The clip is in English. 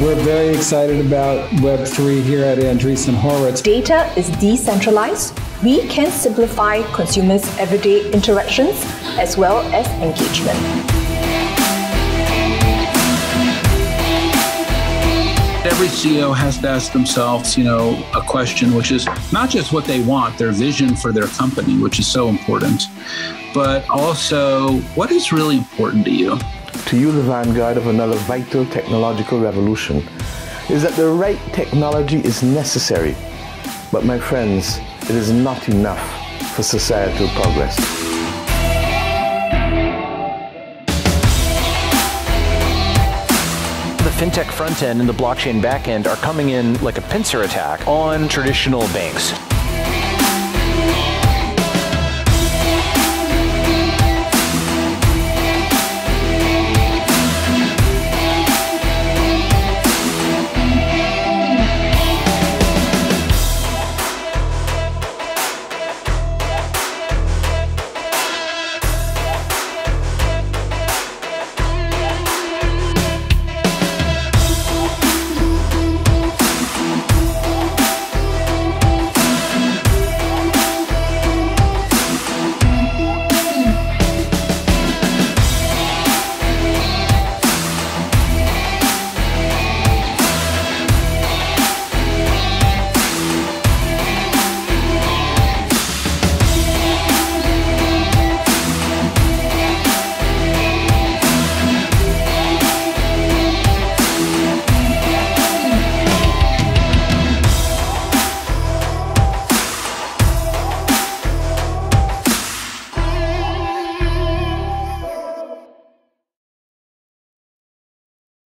very excited about Web3 here at Andreessen Horowitz. Data is decentralized. We can simplify consumers' everyday interactions as well as engagement. Every CEO has to ask themselves, you know, a question which is not just what they want, their vision for their company, which is so important, but also what is really important to you. To you, the vanguard of another vital technological revolution, is that the right technology is necessary. But my friends, it is not enough for societal progress. The fintech front end and the blockchain back end are coming in like a pincer attack on traditional banks.